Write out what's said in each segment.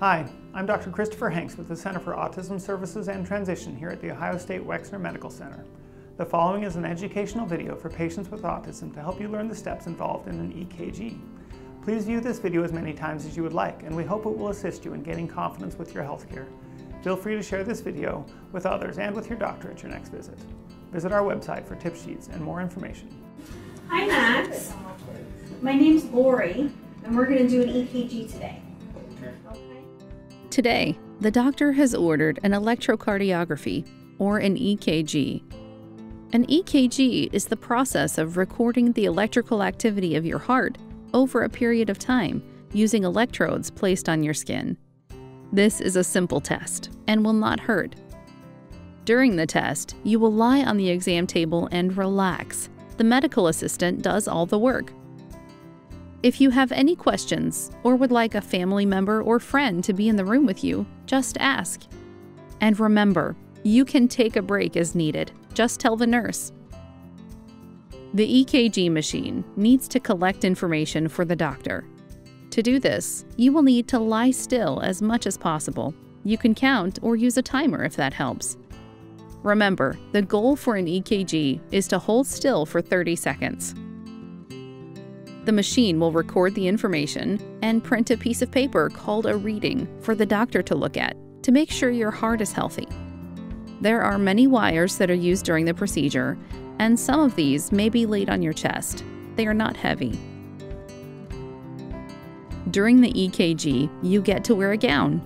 Hi, I'm Dr. Christopher Hanks with the Center for Autism Services and Transition here at the Ohio State Wexner Medical Center. The following is an educational video for patients with autism to help you learn the steps involved in an EKG. Please view this video as many times as you would like, and we hope it will assist you in gaining confidence with your healthcare. Feel free to share this video with others and with your doctor at your next visit. Visit our website for tip sheets and more information. Hi Max, my name's Lori, and we're going to do an EKG today. Today, the doctor has ordered an electrocardiography, or an EKG. An EKG is the process of recording the electrical activity of your heart over a period of time using electrodes placed on your skin. This is a simple test and will not hurt. During the test, you will lie on the exam table and relax. The medical assistant does all the work. If you have any questions or would like a family member or friend to be in the room with you, just ask. And remember, you can take a break as needed. Just tell the nurse. The EKG machine needs to collect information for the doctor. To do this, you will need to lie still as much as possible. You can count or use a timer if that helps. Remember, the goal for an EKG is to hold still for 30 seconds. The machine will record the information and print a piece of paper called a reading for the doctor to look at to make sure your heart is healthy. There are many wires that are used during the procedure, and some of these may be laid on your chest. They are not heavy. During the EKG, you get to wear a gown.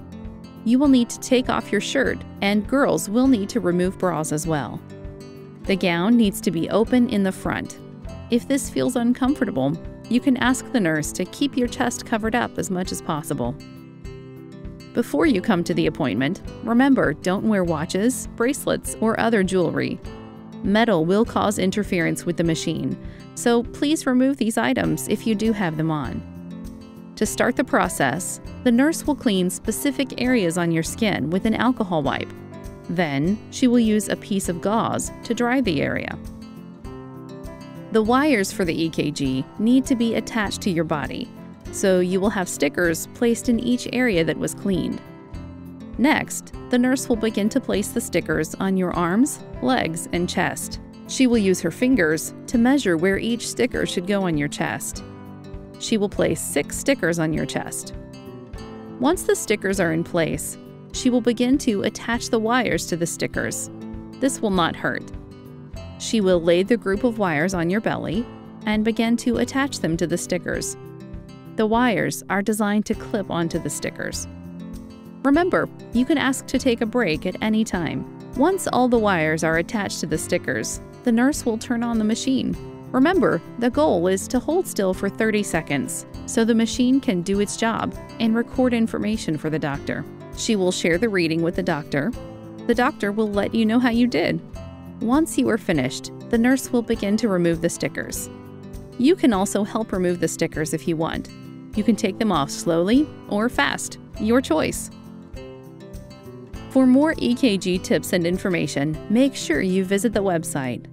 You will need to take off your shirt, and girls will need to remove bras as well. The gown needs to be open in the front. If this feels uncomfortable, you can ask the nurse to keep your chest covered up as much as possible. Before you come to the appointment, remember don't wear watches, bracelets, or other jewelry. Metal will cause interference with the machine, so please remove these items if you do have them on. To start the process, the nurse will clean specific areas on your skin with an alcohol wipe. Then, she will use a piece of gauze to dry the area. The wires for the EKG need to be attached to your body, so you will have stickers placed in each area that was cleaned. Next, the nurse will begin to place the stickers on your arms, legs, and chest. She will use her fingers to measure where each sticker should go on your chest. She will place six stickers on your chest. Once the stickers are in place, she will begin to attach the wires to the stickers. This will not hurt. She will lay the group of wires on your belly and begin to attach them to the stickers. The wires are designed to clip onto the stickers. Remember, you can ask to take a break at any time. Once all the wires are attached to the stickers, the nurse will turn on the machine. Remember, the goal is to hold still for 30 seconds so the machine can do its job and record information for the doctor. She will share the reading with the doctor. The doctor will let you know how you did. Once you are finished, the nurse will begin to remove the stickers. You can also help remove the stickers if you want. You can take them off slowly or fast, your choice. For more EKG tips and information, make sure you visit the website